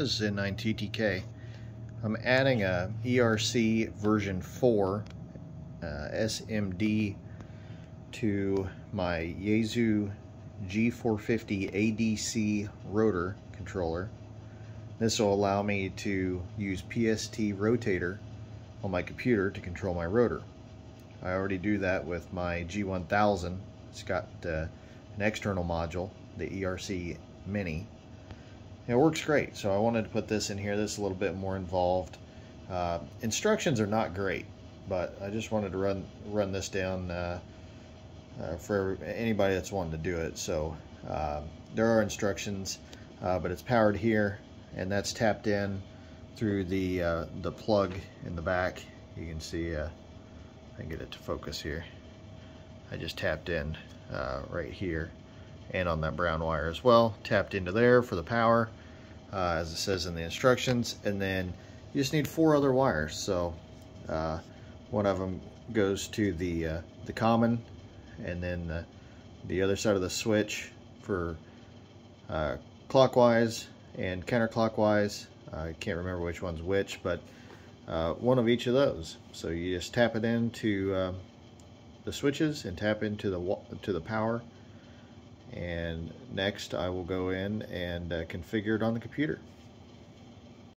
This is N9TTK. I'm adding a ERC version 4 uh, SMD to my Yaesu G450 ADC rotor controller. This will allow me to use PST rotator on my computer to control my rotor. I already do that with my G1000. It's got uh, an external module, the ERC Mini, it works great. So I wanted to put this in here. This is a little bit more involved. Uh, instructions are not great, but I just wanted to run run this down uh, uh, for anybody that's wanting to do it. So um, there are instructions, uh, but it's powered here, and that's tapped in through the uh, the plug in the back. You can see. Uh, I can get it to focus here. I just tapped in right here and on that brown wire as well. Tapped into there for the power, uh, as it says in the instructions. And then you just need four other wires. So uh, one of them goes to the, uh, the common, and then the, the other side of the switch for uh, clockwise and counterclockwise. I can't remember which one's which, but uh, one of each of those. So you just tap it into um, the switches and tap into the to the power and next I will go in and uh, configure it on the computer.